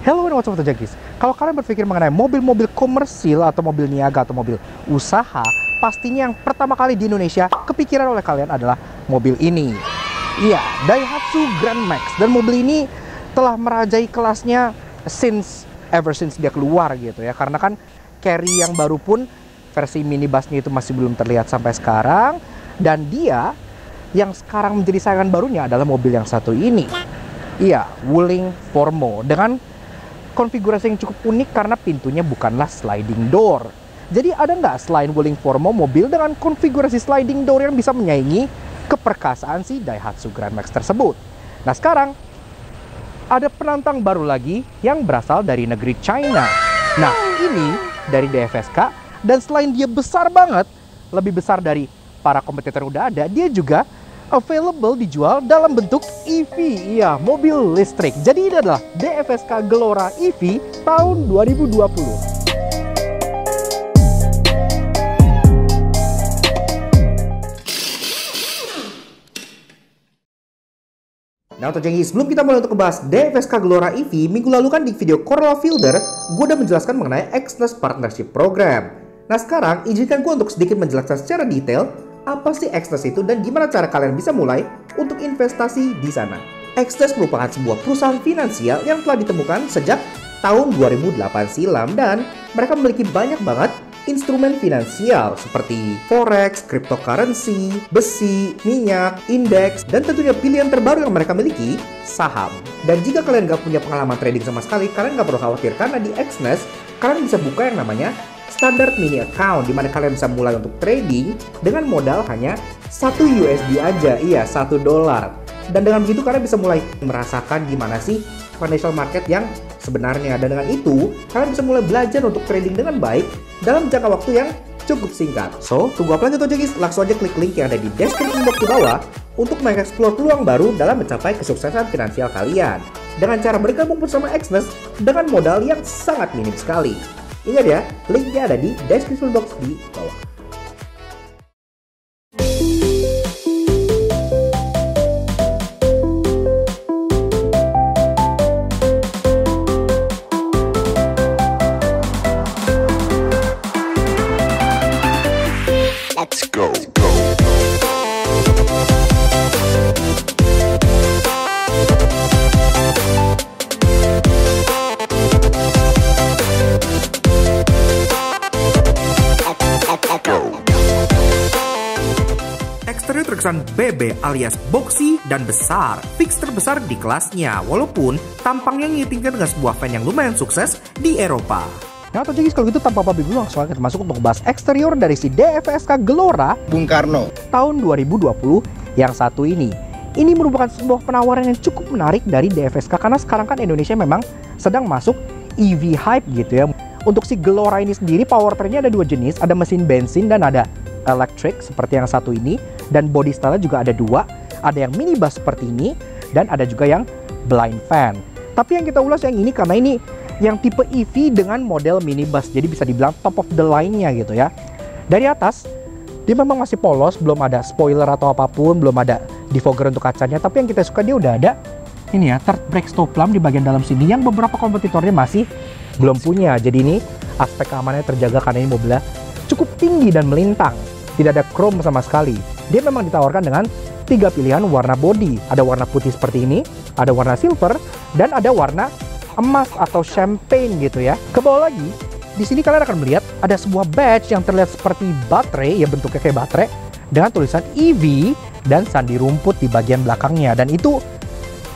Hello and what's up Jagis. Kalau kalian berpikir mengenai mobil-mobil komersil atau mobil niaga atau mobil usaha, pastinya yang pertama kali di Indonesia kepikiran oleh kalian adalah mobil ini. Iya, Daihatsu Grand Max. Dan mobil ini telah merajai kelasnya since ever since dia keluar gitu ya. Karena kan carry yang baru pun versi minibusnya itu masih belum terlihat sampai sekarang dan dia yang sekarang menjadi sayangan barunya adalah mobil yang satu ini. Iya, Wuling Formo dengan konfigurasi yang cukup unik karena pintunya bukanlah sliding door. Jadi ada nggak selain Wuling Formo mobil dengan konfigurasi sliding door yang bisa menyaingi keperkasaan si Daihatsu Grand Max tersebut? Nah sekarang ada penantang baru lagi yang berasal dari negeri China. Nah ini dari DFSK dan selain dia besar banget, lebih besar dari para kompetitor udah ada, dia juga available dijual dalam bentuk EV, iya mobil listrik. Jadi ini adalah DFSK Gelora EV tahun 2020. Nah untuk Jengi, sebelum kita mulai untuk membahas DFSK Gelora EV, minggu lalu kan di video Corolla Fielder, gue udah menjelaskan mengenai Exness Partnership Program. Nah sekarang, izinkan gue untuk sedikit menjelaskan secara detail apa sih Exness itu dan gimana cara kalian bisa mulai untuk investasi di sana. Exness merupakan sebuah perusahaan finansial yang telah ditemukan sejak tahun 2008 silam dan mereka memiliki banyak banget instrumen finansial seperti forex, cryptocurrency, besi, minyak, indeks, dan tentunya pilihan terbaru yang mereka miliki, saham. Dan jika kalian nggak punya pengalaman trading sama sekali, kalian nggak perlu khawatir karena di Exness kalian bisa buka yang namanya standard mini account di mana kalian bisa mulai untuk trading dengan modal hanya satu USD aja, iya satu dolar. Dan dengan begitu kalian bisa mulai merasakan gimana sih financial market yang sebenarnya. Dan dengan itu kalian bisa mulai belajar untuk trading dengan baik dalam jangka waktu yang cukup singkat. So, tunggu apa lagi tuh guys? Langsung aja klik link yang ada di description box di bawah untuk mengeksplor peluang baru dalam mencapai kesuksesan finansial kalian. Dengan cara bergabung bersama Exness dengan modal yang sangat minim sekali. Ingat ya, linknya ada di description box di bawah. Alias boxy dan besar, fix terbesar di kelasnya, walaupun tampangnya ngitingkan dengan sebuah fan yang lumayan sukses di Eropa. Nah, atau jadi kalau gitu tanpa pabrik dulu langsung aja masuk untuk membahas eksterior dari si DFSK Gelora Bung Karno. tahun 2020 yang satu ini. Ini merupakan sebuah penawaran yang cukup menarik dari DFSK karena sekarang kan Indonesia memang sedang masuk EV hype gitu ya. Untuk si Gelora ini sendiri powertrainnya ada dua jenis, ada mesin bensin dan ada electric seperti yang satu ini dan body style juga ada dua, ada yang minibus seperti ini dan ada juga yang blind fan. Tapi yang kita ulas yang ini karena ini yang tipe EV dengan model minibus, jadi bisa dibilang top of the line-nya gitu ya. Dari atas dia memang masih polos, belum ada spoiler atau apa pun, belum ada defogger untuk kacanya. Tapi yang kita suka dia udah ada ini ya third brake stop lamp di bagian dalam sini yang beberapa kompetitornya masih belum punya. Jadi ini aspek keamanannya terjaga karena ini mobilnya cukup tinggi dan melintang. Tidak ada chrome sama sekali. Dia memang ditawarkan dengan tiga pilihan warna body. Ada warna putih seperti ini, ada warna silver, dan ada warna emas atau champagne gitu ya. Ke bawah lagi, di sini kalian akan melihat ada sebuah badge yang terlihat seperti baterai, ya bentuknya kayak baterai, dengan tulisan EV dan sandi rumput di bagian belakangnya. Dan itu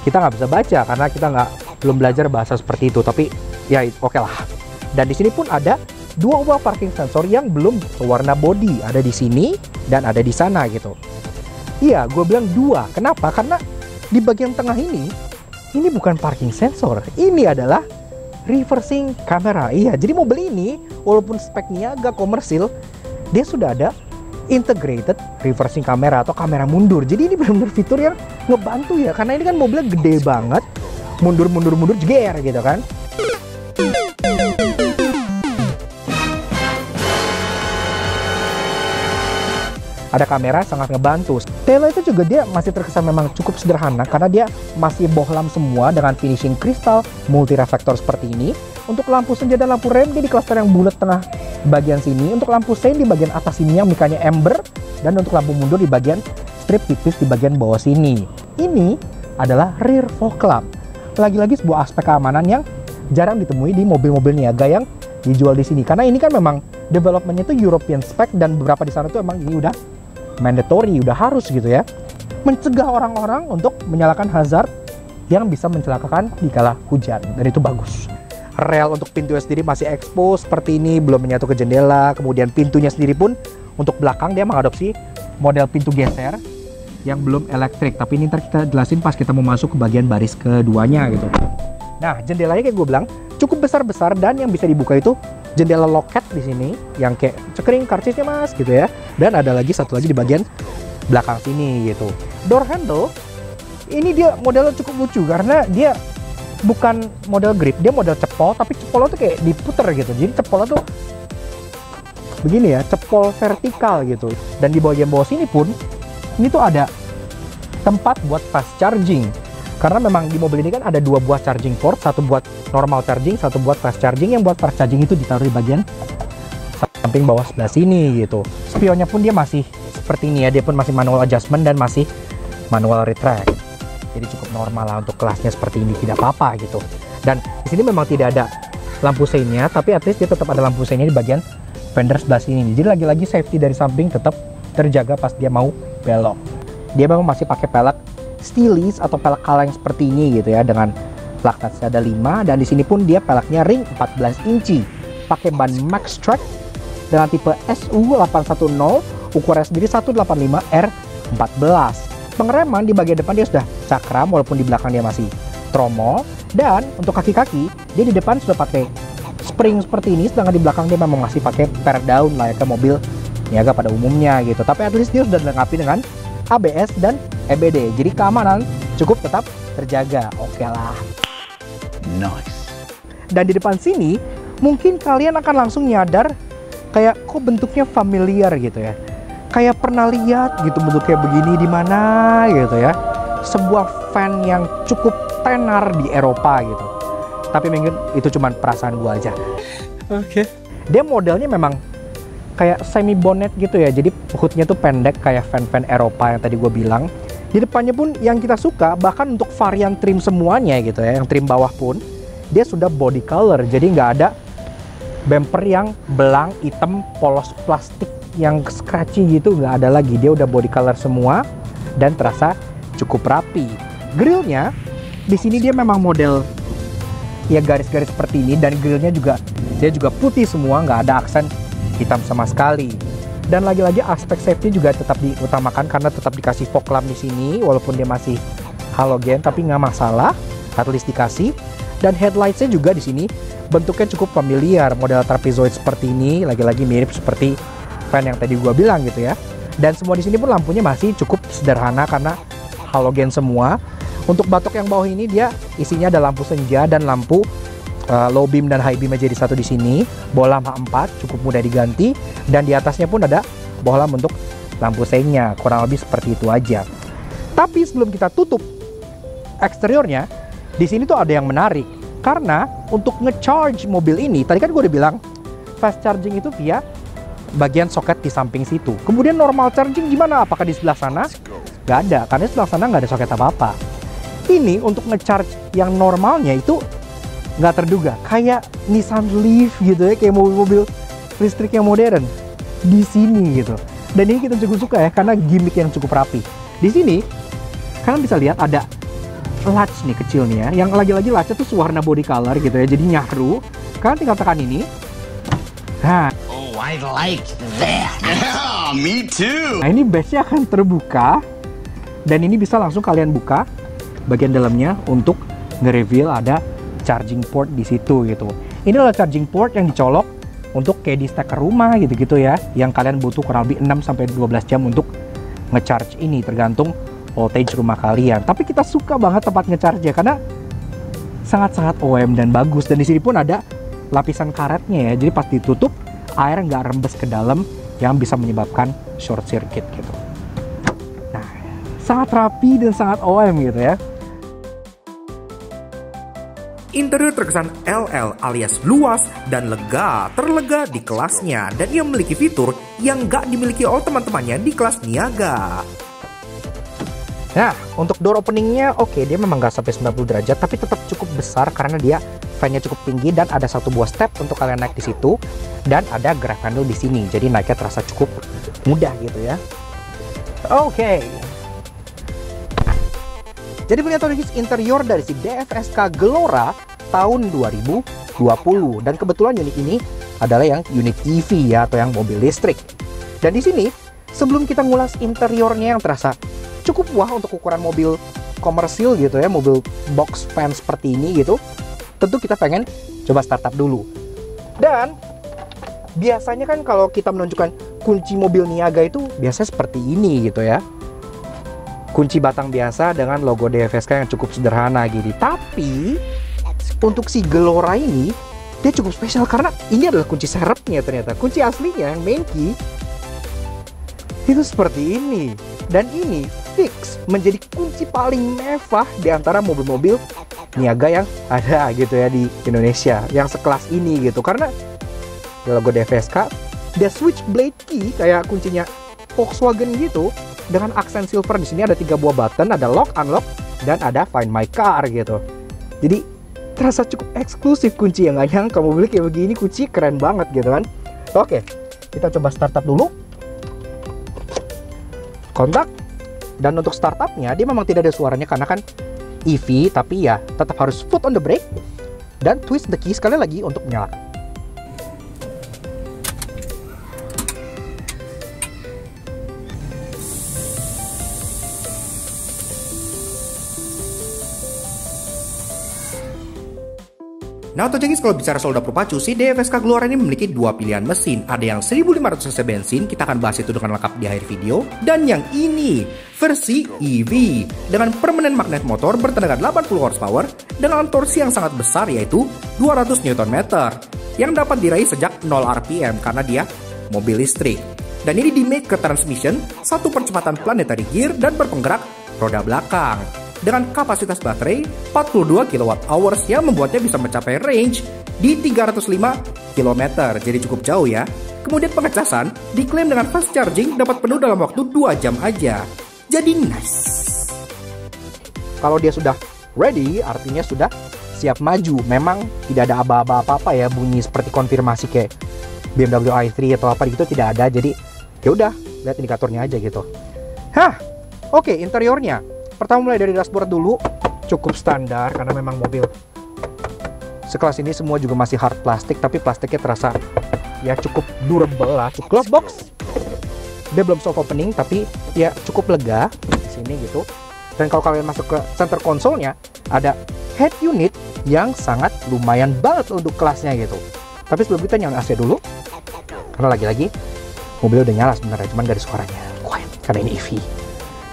kita nggak bisa baca karena kita nggak belum belajar bahasa seperti itu. Tapi ya oke lah. Dan di sini pun ada dua buah parking sensor yang belum warna body, ada di sini dan ada di sana gitu. Iya, gue bilang dua. Kenapa? Karena di bagian tengah ini ini bukan parking sensor. Ini adalah reversing camera. Iya, jadi mobil ini walaupun speknya agak komersil, dia sudah ada integrated reversing camera atau kamera mundur. Jadi ini benar-benar fitur yang ngebantu ya karena ini kan mobilnya gede banget. Mundur mundur mundur jeger gitu kan. Ada kamera sangat ngebantu. Taillight itu juga dia masih terkesan memang cukup sederhana karena dia masih bohlam semua dengan finishing kristal multi reflektor seperti ini. Untuk lampu senja dan lampu rem dia di cluster yang bulat tengah bagian sini. Untuk lampu sein di bagian atas sini yang mikanya ember dan untuk lampu mundur di bagian strip tipis di bagian bawah sini. Ini adalah rear fog lamp. Lagi-lagi sebuah aspek keamanan yang jarang ditemui di mobil-mobil niaga yang dijual di sini. Karena ini kan memang developmentnya itu European spec dan beberapa di sana tuh emang ini udah mandatory, udah harus gitu ya. Mencegah orang-orang untuk menyalakan hazard yang bisa mencelakakan di kala hujan dan itu bagus. Rel untuk pintunya sendiri masih expose seperti ini, belum menyatu ke jendela. Kemudian pintunya sendiri pun untuk belakang dia mengadopsi model pintu geser yang belum elektrik. Tapi ini ntar kita jelasin pas kita mau masuk ke bagian baris keduanya gitu. Nah, jendelanya kayak gue bilang cukup besar-besar dan yang bisa dibuka itu jendela loket di sini yang kayak cekering karcisnya mas gitu ya. Dan ada lagi satu lagi di bagian belakang sini gitu. Door handle ini dia modelnya cukup lucu karena dia bukan model grip dia model cepol tapi cepolnya tuh kayak diputer gitu. Jadi cepolnya tuh begini ya cepol vertikal gitu. Dan di bagian bawah sini pun ini tuh ada tempat buat fast charging karena memang di mobil ini kan ada dua buah charging port satu buat normal charging satu buat fast charging yang buat fast charging itu ditaruh di bagian samping bawah sebelah sini gitu. Spionnya pun dia masih seperti ini ya dia pun masih manual adjustment dan masih manual retract. Jadi cukup normal lah untuk kelasnya seperti ini tidak apa-apa gitu. Dan di sini memang tidak ada lampu seinnya tapi at least dia tetap ada lampu seinnya di bagian fender sebelah sini. Jadi lagi-lagi safety dari samping tetap terjaga pas dia mau belok. Dia memang masih pakai pelek stilis atau pelek kaleng seperti ini gitu ya dengan laknat ada 5 dan di sini pun dia peleknya ring 14 inci. Pakai ban Max Track dengan tipe SU810 ukurannya sendiri 185R14 pengereman di bagian depan dia sudah cakram walaupun di belakang dia masih tromol dan untuk kaki-kaki dia di depan sudah pakai spring seperti ini sedangkan di belakang dia memang masih pakai per daun layaknya mobil niaga pada umumnya gitu. Tapi at least dia sudah dilengkapi dengan ABS dan EBD. Jadi keamanan cukup tetap terjaga. Oke lah. Nice. Dan di depan sini mungkin kalian akan langsung nyadar kayak kok bentuknya familiar gitu ya. Kayak pernah lihat gitu bentuknya begini di mana gitu ya. Sebuah fan yang cukup tenar di Eropa gitu. Tapi mungkin itu cuma perasaan gua aja. Oke. Okay. Dia modelnya memang kayak semi bonnet gitu ya. Jadi hoodnya tuh pendek kayak fan-fan Eropa yang tadi gue bilang. Di depannya pun yang kita suka, bahkan untuk varian trim semuanya gitu ya, yang trim bawah pun, dia sudah body color. Jadi nggak ada bumper yang belang, hitam, polos plastik yang scratchy gitu, nggak ada lagi. Dia udah body color semua dan terasa cukup rapi. Grillnya, di sini dia memang model ya garis-garis seperti ini dan grillnya juga dia juga putih semua, nggak ada aksen hitam sama sekali. Dan lagi-lagi aspek safety juga tetap diutamakan karena tetap dikasih fog lamp di sini walaupun dia masih halogen tapi nggak masalah, at least dikasih. Dan headlightsnya juga di sini bentuknya cukup familiar, model trapezoid seperti ini, lagi-lagi mirip seperti fan yang tadi gua bilang gitu ya. Dan semua di sini pun lampunya masih cukup sederhana karena halogen semua. Untuk batok yang bawah ini dia isinya ada lampu senja dan lampu uh, low beam dan high beam jadi satu di sini. Bohlam H4 cukup mudah diganti. Dan di atasnya pun ada bohlam untuk lampu sengnya. Kurang lebih seperti itu aja. Tapi sebelum kita tutup eksteriornya di sini tuh ada yang menarik. Karena untuk ngecharge mobil ini tadi kan gue udah bilang fast charging itu via bagian soket di samping situ. Kemudian normal charging gimana? Apakah di sebelah sana? Gak ada karena di sebelah sana nggak ada soket apa-apa. Ini untuk ngecharge yang normalnya itu nggak terduga. Kayak Nissan Leaf gitu ya kayak mobil-mobil listrik yang modern di sini gitu. Dan ini kita cukup suka ya karena gimmick yang cukup rapi. Di sini kalian bisa lihat ada latch nih kecil nih ya yang lagi-lagi latchnya tuh warna body color gitu ya jadi nyahru kalian tinggal tekan ini. Nah. Oh I like that. Yeah, me too. Nah ini base akan terbuka dan ini bisa langsung kalian buka bagian dalamnya untuk nge-reveal ada charging port di situ gitu. Ini adalah charging port yang dicolok untuk kayak di steker rumah gitu-gitu ya, yang kalian butuh kurang lebih 6 sampai 12 jam untuk ngecharge ini tergantung voltage rumah kalian. Tapi kita suka banget tempat ngecharge ya karena sangat-sangat OM dan bagus dan di sini pun ada lapisan karetnya ya. Jadi pas ditutup air nggak rembes ke dalam yang bisa menyebabkan short circuit gitu. Nah, sangat rapi dan sangat OM gitu ya. Interior terkesan LL alias luas dan lega, terlega di kelasnya dan ia memiliki fitur yang gak dimiliki oleh teman-temannya di kelas Niaga. Nah, untuk door openingnya oke, okay, dia memang nggak sampai 90 derajat, tapi tetap cukup besar karena dia fan-nya cukup tinggi dan ada satu buah step untuk kalian naik di situ dan ada grab handle di sini, jadi naiknya terasa cukup mudah gitu ya. Oke. Okay. Jadi punya tulis interior dari si DFSK Gelora tahun 2020 dan kebetulan unit ini adalah yang unit EV ya atau yang mobil listrik. Dan di sini sebelum kita ngulas interiornya yang terasa cukup wah untuk ukuran mobil komersil gitu ya, mobil box fan seperti ini gitu, tentu kita pengen coba startup dulu. Dan biasanya kan kalau kita menunjukkan kunci mobil Niaga itu biasa seperti ini gitu ya. Kunci batang biasa dengan logo DFSK yang cukup sederhana gitu. Tapi untuk si Gelora ini dia cukup spesial karena ini adalah kunci serepnya ternyata. Kunci aslinya yang main key itu seperti ini. Dan ini fix menjadi kunci paling mewah di antara mobil-mobil niaga yang ada gitu ya di Indonesia yang sekelas ini gitu. Karena logo DFSK dia switch blade key kayak kuncinya Volkswagen gitu dengan aksen silver di sini ada tiga buah button ada lock unlock dan ada find my car gitu. Jadi terasa cukup eksklusif kunci yang gak nyangka mobil kayak begini. Kunci keren banget gitu kan. Oke kita coba startup dulu. Kontak. Dan untuk startupnya dia memang tidak ada suaranya karena kan EV tapi ya tetap harus foot on the brake dan twist the key sekali lagi untuk menyalakan Nah untuk jadi kalau bicara solda berpacu si DFSK Glora ini memiliki dua pilihan mesin. Ada yang 1500 cc bensin, kita akan bahas itu dengan lengkap di akhir video. Dan yang ini, versi EV. Dengan permanen magnet motor bertenaga 80 horsepower dengan torsi yang sangat besar yaitu 200 Nm. Yang dapat diraih sejak 0 RPM karena dia mobil listrik. Dan ini di make ke transmission, satu percepatan planetary gear dan berpenggerak roda belakang dengan kapasitas baterai 42 kWh yang membuatnya bisa mencapai range di 305 km, jadi cukup jauh ya. Kemudian pengecasan diklaim dengan fast charging dapat penuh dalam waktu 2 jam aja. Jadi nice. Kalau dia sudah ready, artinya sudah siap maju. Memang tidak ada aba-aba apa-apa ya bunyi seperti konfirmasi kayak BMW i3 atau apa gitu tidak ada. Jadi ya udah lihat indikatornya aja gitu. Hah, oke interiornya Pertama mulai dari dashboard dulu, cukup standar karena memang mobil sekelas ini semua juga masih hard plastik tapi plastiknya terasa ya cukup durable lah. Cukup glove box dia belum soft opening tapi ya cukup lega di sini gitu. Dan kalau kalian masuk ke center konsolnya ada head unit yang sangat lumayan banget untuk kelasnya gitu. Tapi sebelum kita nyalain AC dulu, karena lagi-lagi mobil udah nyala sebenarnya, cuman dari suaranya quiet karena ini EV.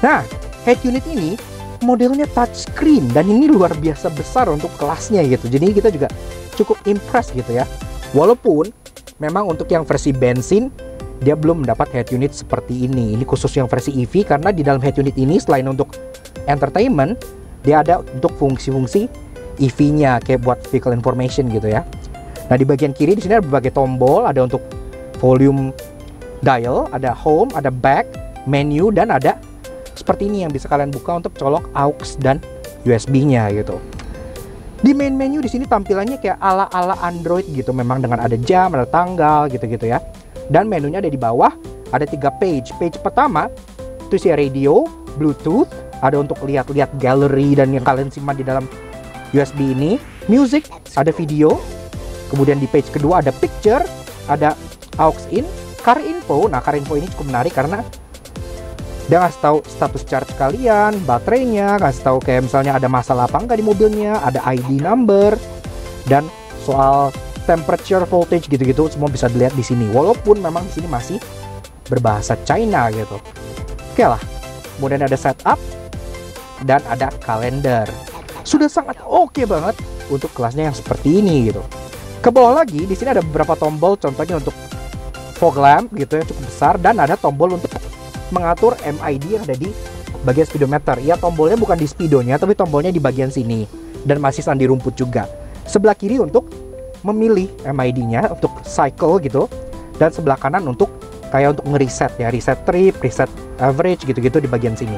Nah, head unit ini modelnya touchscreen dan ini luar biasa besar untuk kelasnya gitu. Jadi kita juga cukup impress gitu ya. Walaupun memang untuk yang versi bensin dia belum mendapat head unit seperti ini. Ini khusus yang versi EV karena di dalam head unit ini selain untuk entertainment, dia ada untuk fungsi-fungsi EV-nya kayak buat vehicle information gitu ya. Nah, di bagian kiri di sini ada berbagai tombol, ada untuk volume dial, ada home, ada back, menu dan ada seperti ini yang bisa kalian buka untuk colok aux dan USB-nya gitu. Di main menu di sini tampilannya kayak ala-ala Android gitu, memang dengan ada jam, ada tanggal gitu-gitu ya. Dan menunya ada di bawah, ada tiga page. Page pertama itu sih radio, Bluetooth, ada untuk lihat-lihat gallery dan yang kalian simpan di dalam USB ini. Music, ada video. Kemudian di page kedua ada picture, ada aux in, car info. Nah, car info ini cukup menarik karena dia ngasih tahu status charge kalian, baterainya, ngasih tahu kayak misalnya ada masalah apa enggak di mobilnya, ada ID number, dan soal temperature, voltage gitu-gitu semua bisa dilihat di sini. Walaupun memang di sini masih berbahasa China gitu. Oke lah. Kemudian ada setup dan ada kalender. Sudah sangat oke okay banget untuk kelasnya yang seperti ini gitu. Ke bawah lagi di sini ada beberapa tombol contohnya untuk fog lamp gitu ya cukup besar dan ada tombol untuk mengatur MID yang ada di bagian speedometer. Ya tombolnya bukan di speedonya tapi tombolnya di bagian sini dan masih sandi rumput juga. Sebelah kiri untuk memilih MID-nya untuk cycle gitu dan sebelah kanan untuk kayak untuk ngereset ya, reset trip, reset average gitu-gitu di bagian sini.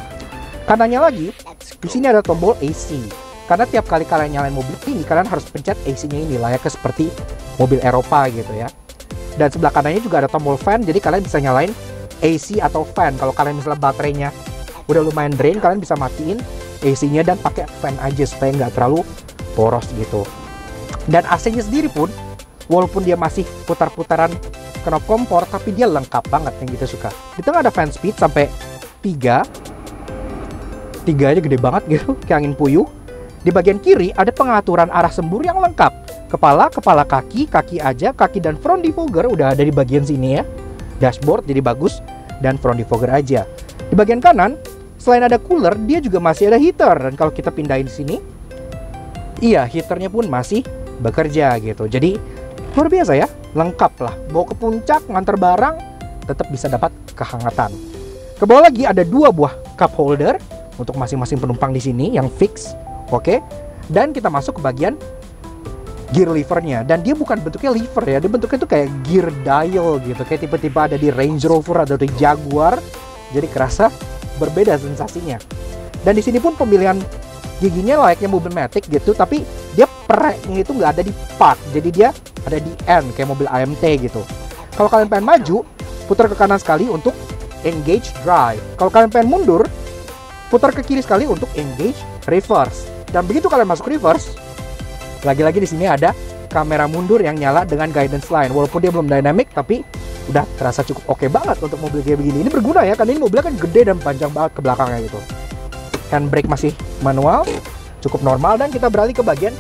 Kanannya lagi, di sini ada tombol AC. Karena tiap kali kalian nyalain mobil ini, kalian harus pencet AC-nya ini layaknya seperti mobil Eropa gitu ya. Dan sebelah kanannya juga ada tombol fan, jadi kalian bisa nyalain AC atau fan. Kalau kalian misalnya baterainya udah lumayan drain, kalian bisa matiin AC-nya dan pakai fan aja supaya nggak terlalu poros gitu. Dan AC-nya sendiri pun, walaupun dia masih putar-putaran knob kompor, tapi dia lengkap banget yang kita suka. Di tengah ada fan speed sampai 3. 3 aja gede banget gitu, kayak angin puyuh. Di bagian kiri ada pengaturan arah sembur yang lengkap. Kepala, kepala kaki, kaki aja, kaki dan front defogger udah ada di bagian sini ya. Dashboard jadi bagus dan front defogger aja. Di bagian kanan, selain ada cooler, dia juga masih ada heater. Dan kalau kita pindahin sini, iya heaternya pun masih bekerja gitu. Jadi luar biasa ya, lengkap lah. Bawa ke puncak, ngantar barang, tetap bisa dapat kehangatan. Ke bawah lagi ada dua buah cup holder untuk masing-masing penumpang di sini yang fix, oke? Okay? Dan kita masuk ke bagian gear levernya dan dia bukan bentuknya lever ya, dia bentuknya tuh kayak gear dial gitu, kayak tipe-tipe ada di Range Rover atau di Jaguar. Jadi kerasa berbeda sensasinya. Dan di sini pun pemilihan giginya layaknya mobil Matic gitu, tapi dia pereknya itu nggak ada di part, jadi dia ada di end kayak mobil AMT gitu. Kalau kalian pengen maju, putar ke kanan sekali untuk engage drive. Kalau kalian pengen mundur, putar ke kiri sekali untuk engage reverse. Dan begitu kalian masuk reverse, lagi-lagi di sini ada kamera mundur yang nyala dengan guidance line. Walaupun dia belum dynamic, tapi udah terasa cukup oke okay banget untuk mobil kayak begini. Ini berguna ya, karena ini mobilnya kan gede dan panjang banget ke belakangnya gitu. Handbrake masih manual, cukup normal dan kita beralih ke bagian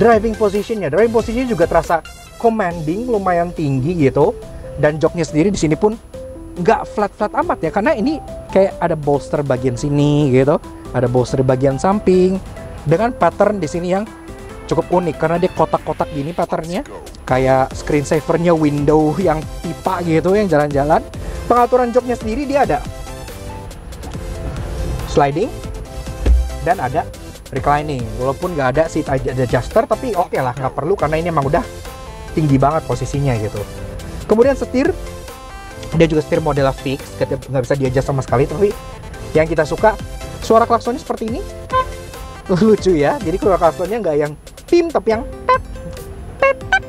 driving positionnya. Driving position juga terasa commanding, lumayan tinggi gitu. Dan joknya sendiri di sini pun nggak flat-flat amat ya, karena ini kayak ada bolster bagian sini gitu, ada bolster bagian samping dengan pattern di sini yang cukup unik karena dia kotak-kotak gini patternnya. Kayak screensavernya window yang pipa gitu yang jalan-jalan. Pengaturan joknya sendiri dia ada sliding dan ada reclining. Walaupun nggak ada seat adjuster tapi oke okay lah nggak perlu karena ini emang udah tinggi banget posisinya gitu. Kemudian setir dia juga setir model fix nggak bisa diadjust sama sekali tapi yang kita suka suara klaksonnya seperti ini. Lucu ya jadi suara klaksonnya nggak yang pim tapi yang tap, tap, tap,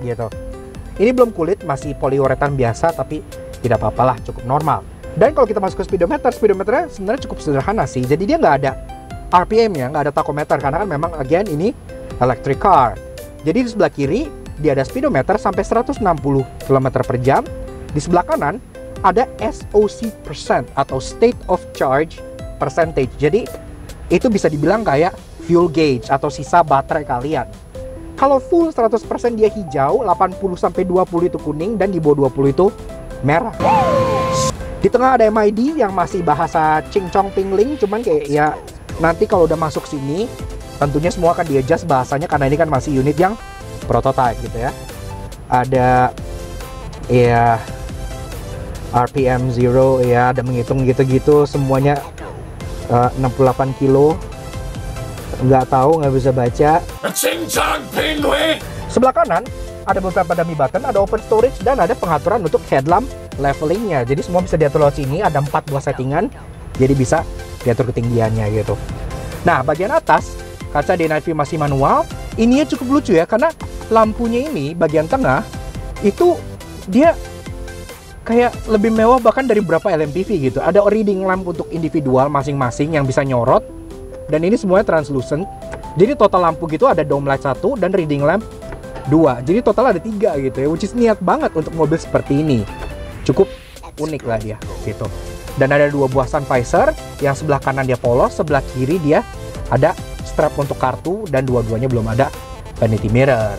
gitu. Ini belum kulit masih poliuretan biasa tapi tidak apa-apalah cukup normal. Dan kalau kita masuk ke speedometer speedometernya sebenarnya cukup sederhana sih. Jadi dia nggak ada RPM ya nggak ada tachometer karena kan memang again ini electric car. Jadi di sebelah kiri dia ada speedometer sampai 160 km per jam. Di sebelah kanan ada SOC percent atau state of charge percentage. Jadi itu bisa dibilang kayak fuel gauge atau sisa baterai kalian. Kalau full 100% dia hijau, 80 sampai 20 itu kuning dan di bawah 20 itu merah. Di tengah ada MID yang masih bahasa cincong pingling, cuman kayak ya nanti kalau udah masuk sini tentunya semua akan di-adjust bahasanya karena ini kan masih unit yang prototype gitu ya. Ada ya RPM zero ya ada menghitung gitu-gitu semuanya uh, 68 kilo nggak tahu nggak bisa baca. Sebelah kanan ada beberapa dummy button ada open storage dan ada pengaturan untuk headlamp levelingnya. Jadi semua bisa diatur lewat sini ada empat buah settingan. Jadi bisa diatur ketinggiannya gitu. Nah bagian atas kaca day night view masih manual. Ininya cukup lucu ya karena lampunya ini bagian tengah itu dia kayak lebih mewah bahkan dari beberapa LMPV gitu. Ada reading lamp untuk individual masing-masing yang bisa nyorot dan ini semuanya translucent. Jadi total lampu gitu ada dome light satu dan reading lamp dua. Jadi total ada tiga gitu ya which is niat banget untuk mobil seperti ini. Cukup unik lah dia gitu. Dan ada dua buah sun visor yang sebelah kanan dia polos sebelah kiri dia ada strap untuk kartu dan dua-duanya belum ada vanity mirror.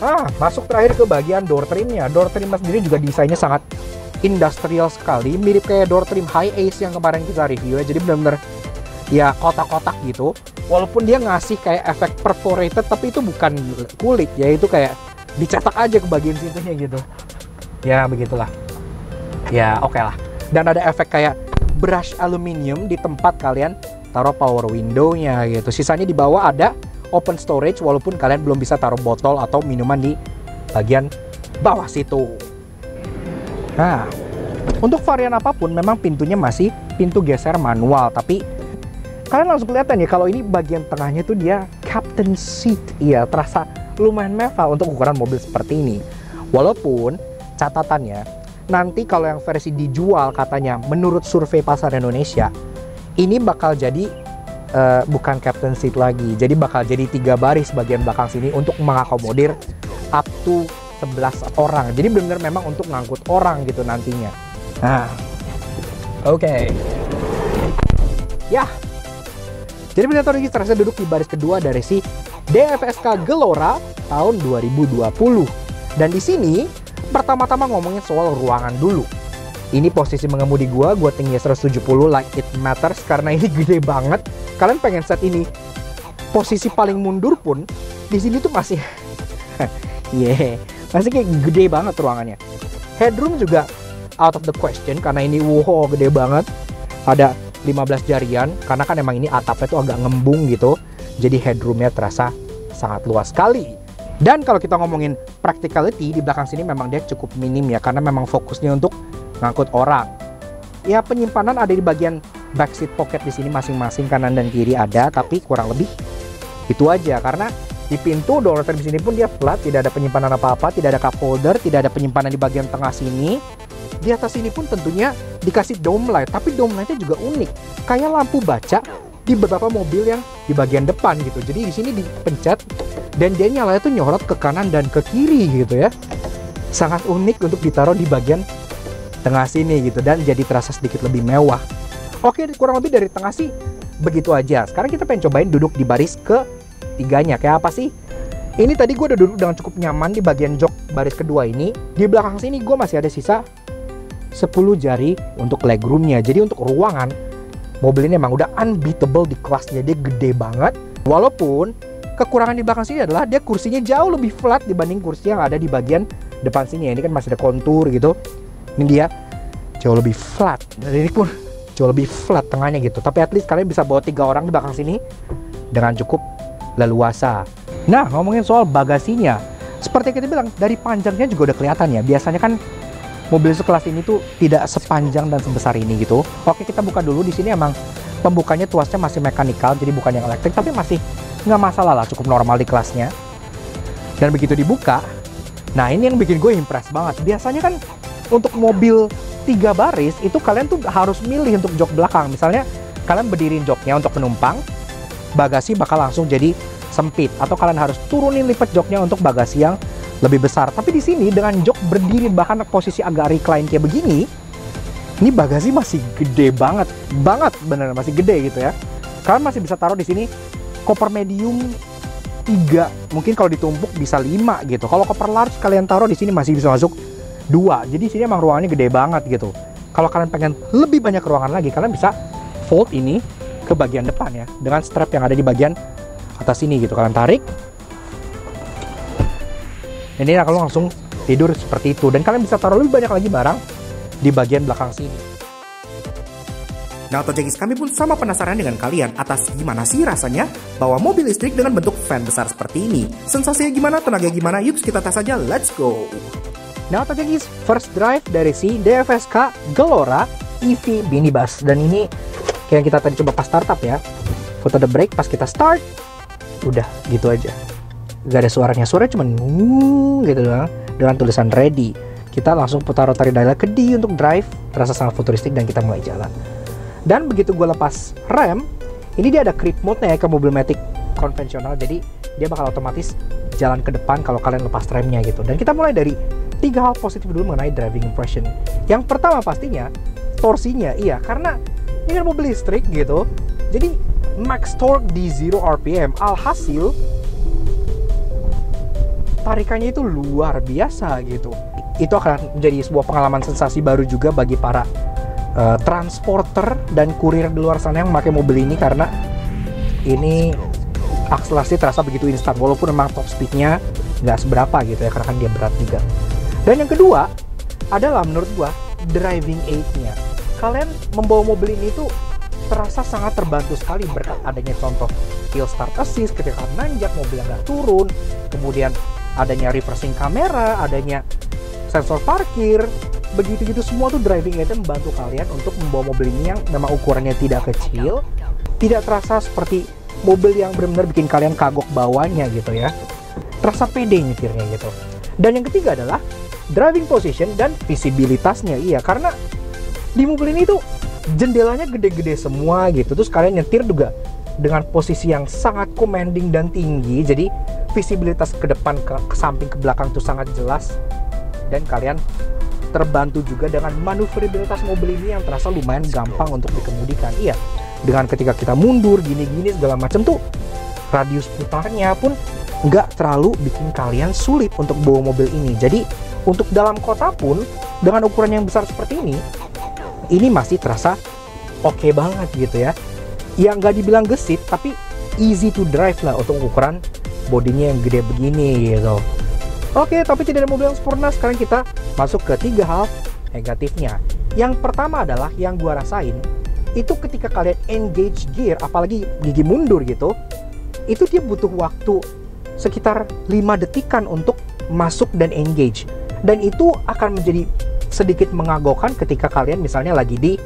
Ah masuk terakhir ke bagian door trimnya door trim sendiri juga desainnya sangat industrial sekali mirip kayak door trim high ace yang kemarin kita review ya. Jadi benar-benar ya kotak-kotak gitu walaupun dia ngasih kayak efek perforated tapi itu bukan kulit ya itu kayak dicetak aja ke bagian situnya gitu. Ya begitulah. Ya oke okay lah. Dan ada efek kayak brush aluminium di tempat kalian taruh power window-nya gitu. Sisanya di bawah ada open storage walaupun kalian belum bisa taruh botol atau minuman di bagian bawah situ. Nah untuk varian apa pun memang pintunya masih pintu geser manual tapi kalian langsung kelihatan ya kalau ini bagian tengahnya tuh dia captain seat. Iya terasa lumayan mewah untuk ukuran mobil seperti ini. Walaupun catatannya nanti kalau yang versi dijual katanya menurut survei pasar Indonesia ini bakal jadi uh, bukan captain seat lagi. Jadi bakal jadi tiga baris bagian belakang sini untuk mengakomodir up to 11 orang. Jadi benar-benar memang untuk ngangkut orang gitu nantinya. Nah oke. Okay. ya jadi Predator ini terasa duduk di baris kedua dari si DFSK Gelora tahun 2020. Dan di sini pertama-tama ngomongin soal ruangan dulu. Ini posisi mengemudi gua, gua tinggi 170 like it matters karena ini gede banget. Kalian pengen set ini posisi paling mundur pun di sini tuh masih yeah, masih kayak gede banget ruangannya. Headroom juga out of the question karena ini wow gede banget. Ada 15 jarian karena kan emang ini atapnya tuh agak ngembung gitu jadi headroomnya terasa sangat luas sekali. Dan kalau kita ngomongin practicality di belakang sini memang dia cukup minim ya karena memang fokusnya untuk ngangkut orang. Ya penyimpanan ada di bagian backseat pocket di sini masing-masing kanan dan kiri ada tapi kurang lebih itu aja. Karena di pintu door di sini pun dia flat tidak ada penyimpanan apa-apa tidak ada cup holder tidak ada penyimpanan di bagian tengah sini di atas ini pun tentunya dikasih dome light, tapi dome lightnya juga unik. Kayak lampu baca di beberapa mobil yang di bagian depan gitu. Jadi di sini dipencet dan dia nyala itu nyorot ke kanan dan ke kiri gitu ya. Sangat unik untuk ditaruh di bagian tengah sini gitu dan jadi terasa sedikit lebih mewah. Oke, kurang lebih dari tengah sih begitu aja. Sekarang kita pengen cobain duduk di baris ke tiganya. Kayak apa sih? Ini tadi gue udah duduk dengan cukup nyaman di bagian jok baris kedua ini. Di belakang sini gue masih ada sisa 10 jari untuk legroomnya. Jadi untuk ruangan, mobil ini memang udah unbeatable di kelasnya. Dia gede banget. Walaupun kekurangan di belakang sini adalah dia kursinya jauh lebih flat dibanding kursi yang ada di bagian depan sini. Ini kan masih ada kontur gitu. Ini dia jauh lebih flat. Dan ini pun jauh lebih flat tengahnya gitu. Tapi at least kalian bisa bawa tiga orang di belakang sini dengan cukup leluasa. Nah, ngomongin soal bagasinya, seperti yang kita bilang, dari panjangnya juga udah kelihatan ya. Biasanya kan mobil sekelas ini tuh tidak sepanjang dan sebesar ini gitu. Oke kita buka dulu di sini emang pembukanya tuasnya masih mekanikal jadi bukan yang elektrik tapi masih nggak masalah lah cukup normal di kelasnya. Dan begitu dibuka, nah ini yang bikin gue impress banget. Biasanya kan untuk mobil tiga baris itu kalian tuh harus milih untuk jok belakang. Misalnya kalian berdiriin joknya untuk penumpang, bagasi bakal langsung jadi sempit atau kalian harus turunin lipat joknya untuk bagasi yang lebih besar. Tapi di sini dengan jok berdiri bahkan posisi agak recline kayak begini, ini bagasi masih gede banget, banget bener masih gede gitu ya. Kalian masih bisa taruh di sini koper medium 3, mungkin kalau ditumpuk bisa 5 gitu. Kalau koper large kalian taruh di sini masih bisa masuk 2. Jadi sini emang ruangannya gede banget gitu. Kalau kalian pengen lebih banyak ruangan lagi, kalian bisa fold ini ke bagian depan ya dengan strap yang ada di bagian atas ini gitu. Kalian tarik, dan ini kalau langsung tidur seperti itu dan kalian bisa taruh lebih banyak lagi barang di bagian belakang sini Nah, Tojekis kami pun sama penasaran dengan kalian atas gimana sih rasanya bawa mobil listrik dengan bentuk van besar seperti ini. Sensasinya gimana, tenaga gimana, yuk kita tes aja, let's go! Nah, Tojekis, first drive dari si DFSK Gelora EV Minibus. Dan ini kayak kita tadi coba pas startup ya. Foto the brake pas kita start, udah gitu aja gak ada suaranya. Suara cuma gitu doang dengan tulisan ready. Kita langsung putar rotary dial ke D untuk drive terasa sangat futuristik dan kita mulai jalan. Dan begitu gue lepas rem ini dia ada creep mode nya ya ke mobil matic konvensional. Jadi dia bakal otomatis jalan ke depan kalau kalian lepas remnya gitu. Dan kita mulai dari tiga hal positif dulu mengenai driving impression. Yang pertama pastinya torsinya. Iya karena ini kan mobil listrik gitu. Jadi max torque di 0 rpm alhasil tarikannya itu luar biasa gitu. Itu akan menjadi sebuah pengalaman sensasi baru juga bagi para uh, transporter dan kurir di luar sana yang memakai mobil ini karena ini akselerasi terasa begitu instan walaupun memang top speednya nggak seberapa gitu ya karena kan dia berat juga. Dan yang kedua, adalah menurut gua driving aid-nya. Kalian membawa mobil ini tuh terasa sangat terbantu sekali berkat adanya contoh hill start assist ketika nanjak mobil nggak turun, kemudian adanya reversing kamera, adanya sensor parkir, begitu-gitu semua tuh driving aid membantu kalian untuk membawa mobil ini yang memang ukurannya tidak kecil, tidak terasa seperti mobil yang benar-benar bikin kalian kagok bawahnya gitu ya. Terasa pede nyetirnya gitu. Dan yang ketiga adalah driving position dan visibilitasnya. Iya, karena di mobil ini tuh jendelanya gede-gede semua gitu. Terus kalian nyetir juga dengan posisi yang sangat commanding dan tinggi. Jadi visibilitas ke depan, ke, ke samping, ke belakang tuh sangat jelas. Dan kalian terbantu juga dengan manuverabilitas mobil ini yang terasa lumayan gampang untuk dikemudikan. Iya, dengan ketika kita mundur gini-gini segala macam tuh radius putarnya pun nggak terlalu bikin kalian sulit untuk bawa mobil ini. Jadi untuk dalam kota pun dengan ukuran yang besar seperti ini, ini masih terasa oke okay banget gitu ya. Yang nggak dibilang gesit, tapi easy to drive lah untuk ukuran bodinya yang gede begini gitu. Oke, tapi tidak ada mobil yang sempurna. Sekarang kita masuk ke tiga hal negatifnya. Yang pertama adalah yang gua rasain itu ketika kalian engage gear, apalagi gigi mundur gitu, itu dia butuh waktu sekitar 5 detikan untuk masuk dan engage. Dan itu akan menjadi sedikit mengagokkan ketika kalian misalnya lagi di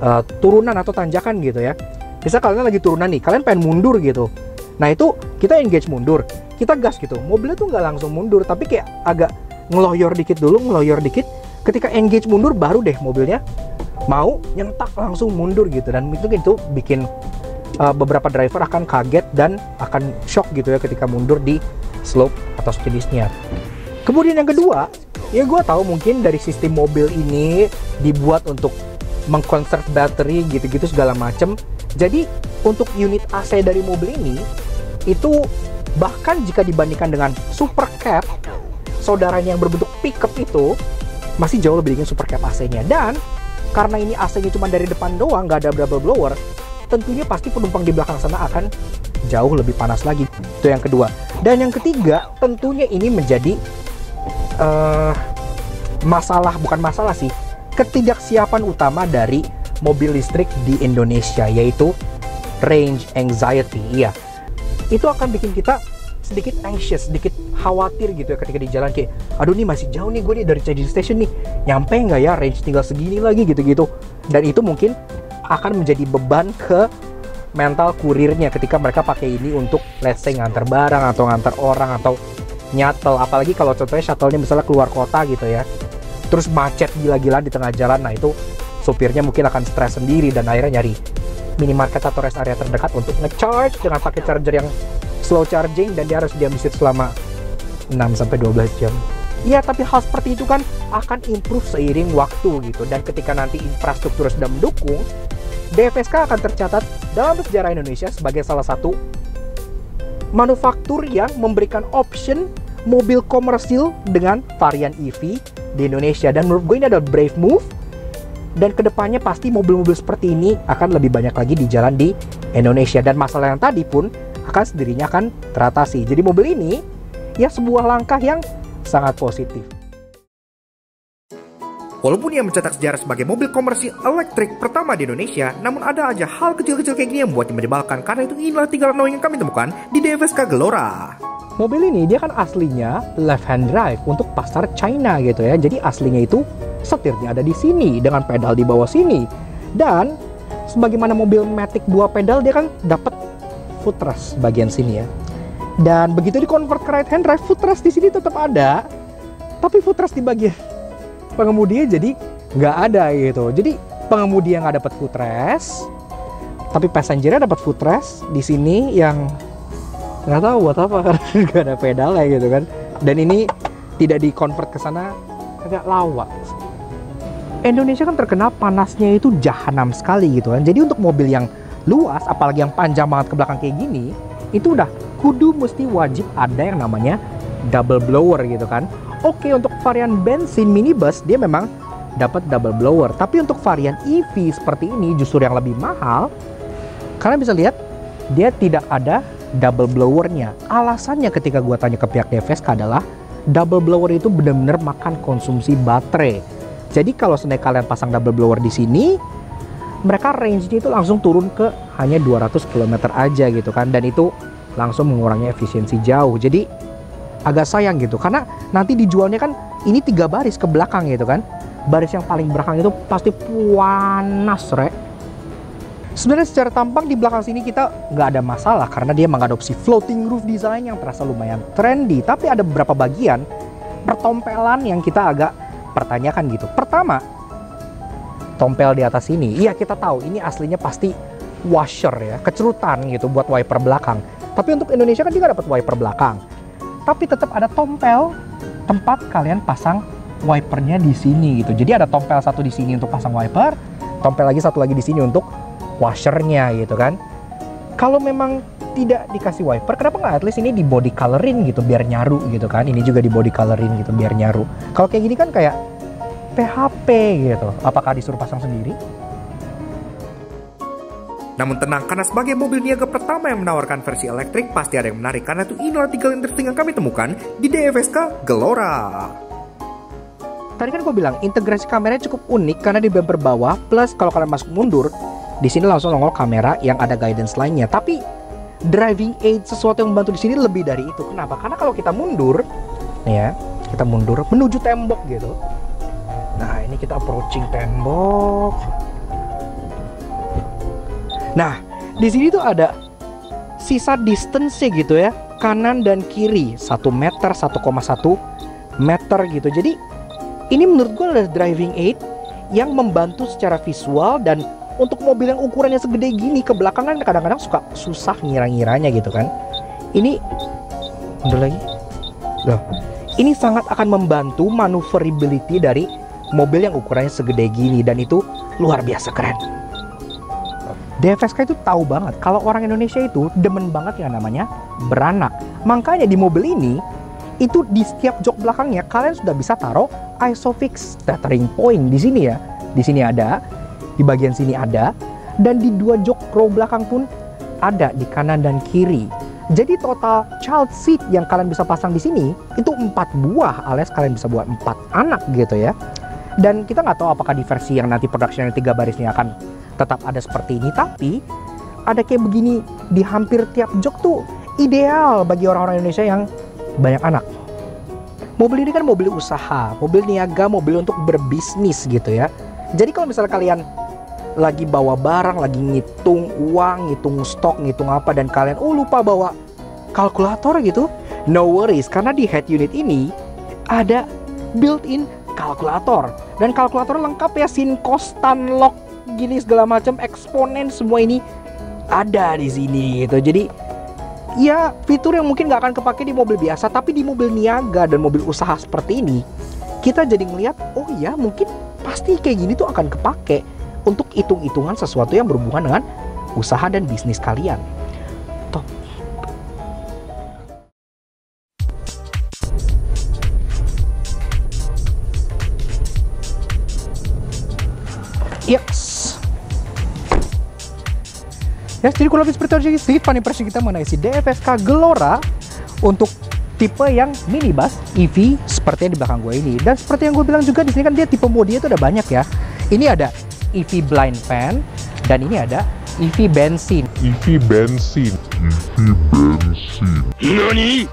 uh, turunan atau tanjakan gitu ya. Bisa kalian lagi turunan nih, kalian pengen mundur gitu. Nah itu kita engage mundur, kita gas gitu. Mobilnya tuh nggak langsung mundur tapi kayak agak ngeloyor dikit dulu ngeloyor dikit. Ketika engage mundur baru deh mobilnya mau nyentak langsung mundur gitu. Dan itu itu bikin uh, beberapa driver akan kaget dan akan shock gitu ya ketika mundur di slope atau sejenisnya. Kemudian yang kedua ya gue tahu mungkin dari sistem mobil ini dibuat untuk mengkonserv battery gitu-gitu segala macem jadi untuk unit AC dari mobil ini itu Bahkan jika dibandingkan dengan super cap, saudaranya yang berbentuk pickup itu masih jauh lebih dingin super cap AC-nya. Dan karena ini AC-nya cuma dari depan doang, nggak ada double blower, tentunya pasti penumpang di belakang sana akan jauh lebih panas lagi. Itu yang kedua. Dan yang ketiga, tentunya ini menjadi uh, masalah, bukan masalah sih, ketidaksiapan utama dari mobil listrik di Indonesia, yaitu range anxiety. Iya, itu akan bikin kita sedikit anxious, sedikit khawatir gitu ya ketika di jalan kayak, aduh nih masih jauh nih gue nih dari charging station nih, nyampe nggak ya? Range tinggal segini lagi gitu-gitu. Dan itu mungkin akan menjadi beban ke mental kurirnya ketika mereka pakai ini untuk let's say ngantar barang atau ngantar orang atau nyatel. Apalagi kalau contohnya shuttle-nya misalnya keluar kota gitu ya. Terus macet gila-gilaan di tengah jalan. Nah itu supirnya mungkin akan stres sendiri dan akhirnya nyari minimarket atau rest area terdekat untuk ngecharge dengan pakai charger yang slow charging dan dia harus diam di selama 6 sampai 12 jam. Iya, tapi hal seperti itu kan akan improve seiring waktu gitu dan ketika nanti infrastruktur sudah mendukung, DFSK akan tercatat dalam sejarah Indonesia sebagai salah satu manufaktur yang memberikan option mobil komersil dengan varian EV di Indonesia dan menurut gue ini adalah brave move dan ke depannya pasti mobil-mobil seperti ini akan lebih banyak lagi di jalan di Indonesia dan masalah yang tadi pun akan sendirinya akan teratasi jadi mobil ini ya sebuah langkah yang sangat positif Walaupun ia mencetak sejarah sebagai mobil komersil elektrik pertama di Indonesia, namun ada aja hal kecil-kecil kayak gini yang membuatnya menyebalkan karena itu inilah tiga knowing yang kami temukan di DFSK Gelora. Mobil ini dia kan aslinya left hand drive untuk pasar China gitu ya. Jadi aslinya itu setirnya ada di sini dengan pedal di bawah sini. Dan sebagaimana mobil Matic 2 pedal dia kan dapat footrest bagian sini ya. Dan begitu dikonvert ke right hand drive, footrest di sini tetap ada. Tapi footrest di bagian pengemudi jadi nggak ada gitu. Jadi pengemudi yang nggak dapat footrest, tapi passengernya dapat footrest di sini yang nggak tahu buat apa karena nggak ada pedalnya gitu kan. Dan ini tidak dikonvert ke sana agak lawak Indonesia kan terkenal panasnya itu jahanam sekali gitu kan. Jadi untuk mobil yang luas, apalagi yang panjang banget ke belakang kayak gini, itu udah kudu mesti wajib ada yang namanya double blower gitu kan. Oke untuk varian bensin minibus dia memang dapat double blower, tapi untuk varian EV seperti ini justru yang lebih mahal. Kalian bisa lihat dia tidak ada double blowernya. Alasannya ketika gue tanya ke pihak DFSK adalah double blower itu benar-benar makan konsumsi baterai. Jadi kalau seandainya kalian pasang double blower di sini, mereka range-nya itu langsung turun ke hanya 200 km aja gitu kan dan itu langsung mengurangi efisiensi jauh. Jadi agak sayang gitu karena nanti dijualnya kan ini tiga baris ke belakang gitu kan. Baris yang paling belakang itu pasti panas, rek Sebenarnya secara tampang di belakang sini kita nggak ada masalah karena dia mengadopsi floating roof design yang terasa lumayan trendy. Tapi ada beberapa bagian pertompelan yang kita agak pertanyakan gitu. Pertama, tompel di atas ini. Iya kita tahu ini aslinya pasti washer ya, kecerutan gitu buat wiper belakang. Tapi untuk Indonesia kan juga dapat wiper belakang. Tapi tetap ada tompel tempat kalian pasang wipernya di sini gitu. Jadi ada tompel satu di sini untuk pasang wiper, tompel lagi satu lagi di sini untuk washernya gitu kan kalau memang tidak dikasih wiper kenapa nggak at least ini di body colorin gitu biar nyaru gitu kan ini juga di body colorin gitu biar nyaru kalau kayak gini kan kayak PHP gitu apakah disuruh pasang sendiri namun tenang, karena sebagai mobil niaga pertama yang menawarkan versi elektrik, pasti ada yang menarik. Karena itu inilah tiga interesting yang kami temukan di DFSK Gelora. Tadi kan gue bilang, integrasi kameranya cukup unik karena di bumper bawah, plus kalau kalian masuk mundur, di sini langsung nongol kamera yang ada guidance lainnya. Tapi driving aid sesuatu yang membantu di sini lebih dari itu. Kenapa? Karena kalau kita mundur, ya, kita mundur menuju tembok gitu. Nah, ini kita approaching tembok. Nah, di sini tuh ada sisa distance gitu ya, kanan dan kiri, 1 meter, 1,1 meter gitu. Jadi ini menurut gue adalah driving aid yang membantu secara visual dan untuk mobil yang ukurannya segede gini ke belakang kan kadang-kadang suka susah ngira-ngiranya gitu kan. Ini mundur lagi. Loh ini sangat akan membantu maneuverability dari mobil yang ukurannya segede gini dan itu luar biasa keren. DFSK itu tahu banget kalau orang Indonesia itu demen banget yang namanya beranak. Makanya di mobil ini itu di setiap jok belakangnya kalian sudah bisa taruh isofix tethering point di sini ya. Di sini ada di bagian sini ada dan di dua jok row belakang pun ada di kanan dan kiri. Jadi total child seat yang kalian bisa pasang di sini itu empat buah alias kalian bisa buat empat anak gitu ya. Dan kita nggak tahu apakah di versi yang nanti production yang tiga baris ini akan tetap ada seperti ini. Tapi ada kayak begini di hampir tiap jok tuh ideal bagi orang-orang Indonesia yang banyak anak. Mobil ini kan mobil usaha, mobil niaga, mobil untuk berbisnis gitu ya. Jadi kalau misalnya kalian lagi bawa barang, lagi ngitung uang, ngitung stok, ngitung apa dan kalian oh lupa bawa kalkulator gitu. No worries karena di head unit ini ada built-in kalkulator dan kalkulator lengkap ya sin kostan lock gini segala macam eksponen semua ini ada di sini gitu. Jadi ya fitur yang mungkin nggak akan kepake di mobil biasa tapi di mobil niaga dan mobil usaha seperti ini kita jadi ngelihat oh ya mungkin pasti kayak gini tuh akan kepake untuk hitung-hitungan sesuatu yang berhubungan dengan usaha dan bisnis kalian. Top. Yes. Ya, jadi kurang lebih seperti itu sih fun impression kita mengenai si DFSK Gelora untuk tipe yang minibus EV seperti yang di belakang gue ini. Dan seperti yang gue bilang juga di sini kan dia tipe mode itu ada banyak ya. Ini ada EV blind fan dan ini ada EV bensin. EV bensin. EV bensin. Nani?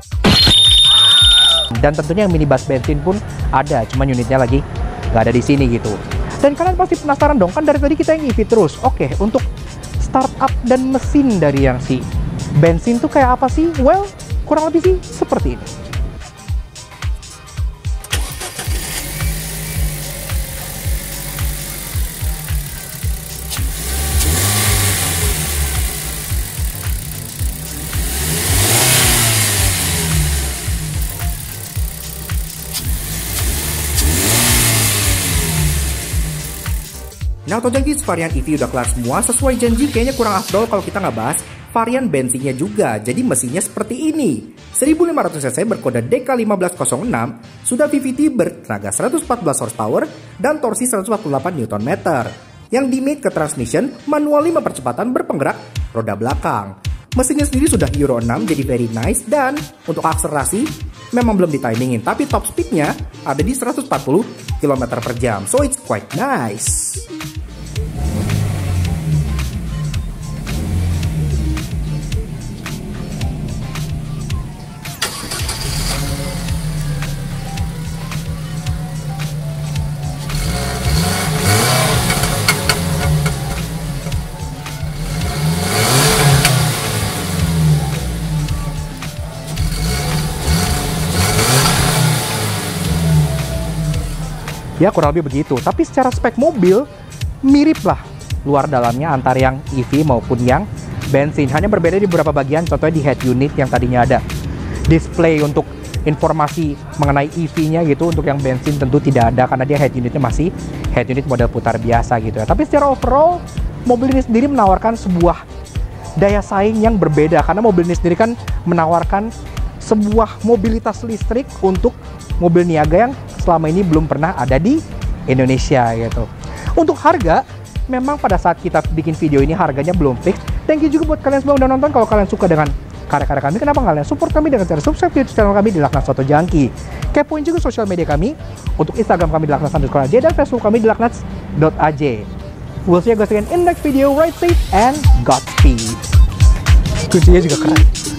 Dan tentunya yang minibus bensin pun ada, cuma unitnya lagi nggak ada di sini gitu. Dan kalian pasti penasaran dong, kan dari tadi kita yang EV terus. Oke, untuk startup dan mesin dari yang si bensin tuh kayak apa sih? Well, kurang lebih sih seperti ini. Nah, Tojangkis varian EV udah kelar semua, sesuai janji kayaknya kurang afdol kalau kita nggak bahas varian bensinnya juga, jadi mesinnya seperti ini. 1500cc berkode DK1506, sudah VVT bertenaga 114 horsepower dan torsi 148 Nm. Yang di made ke transmission manual 5 percepatan berpenggerak roda belakang. Mesinnya sendiri sudah Euro 6 jadi very nice dan untuk akselerasi memang belum ditimingin, tapi top speednya ada di 140 km per jam. So it's quite nice. Ya kurang lebih begitu. Tapi secara spek mobil mirip lah luar dalamnya antara yang EV maupun yang bensin. Hanya berbeda di beberapa bagian. Contohnya di head unit yang tadinya ada display untuk informasi mengenai EV-nya gitu. Untuk yang bensin tentu tidak ada karena dia head unitnya masih head unit model putar biasa gitu ya. Tapi secara overall mobil ini sendiri menawarkan sebuah daya saing yang berbeda karena mobil ini sendiri kan menawarkan sebuah mobilitas listrik untuk mobil niaga yang selama ini belum pernah ada di Indonesia gitu. Untuk harga, memang pada saat kita bikin video ini harganya belum fix. Thank you juga buat kalian semua udah nonton. Kalau kalian suka dengan karya-karya kami, kenapa kalian support kami dengan cara subscribe YouTube channel kami di Laknat Soto Jangki. Kepoin juga sosial media kami untuk Instagram kami di Laknat underscore dan Facebook kami di laknats.aj. We'll see you guys again in next video. Ride safe and Godspeed. Kuncinya juga keren.